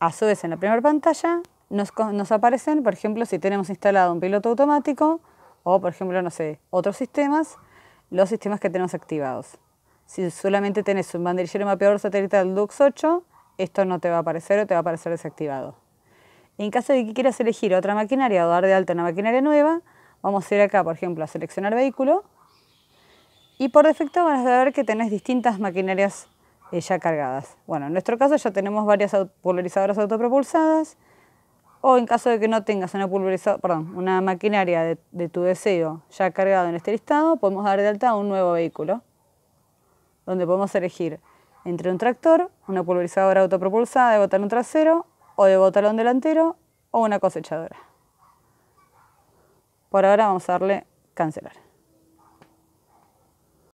A su vez, en la primera pantalla nos, aparecen, por ejemplo, si tenemos instalado un piloto automático o, por ejemplo, no sé, otros sistemas, los sistemas que tenemos activados. Si solamente tenés un banderillero mapeador satelital Dux 8, esto no te va a aparecer o te va a aparecer desactivado. En caso de que quieras elegir otra maquinaria o dar de alta una maquinaria nueva, vamos a ir acá, por ejemplo, a seleccionar vehículo y por defecto vas a ver que tenés distintas maquinarias eh, ya cargadas. Bueno, en nuestro caso ya tenemos varias pulverizadoras autopropulsadas o en caso de que no tengas una, perdón, una maquinaria de, tu deseo ya cargada en este listado, podemos dar de alta un nuevo vehículo donde podemos elegir entre un tractor, una pulverizadora autopropulsada de botalón trasero o de botalón delantero o una cosechadora. Por ahora vamos a darle cancelar.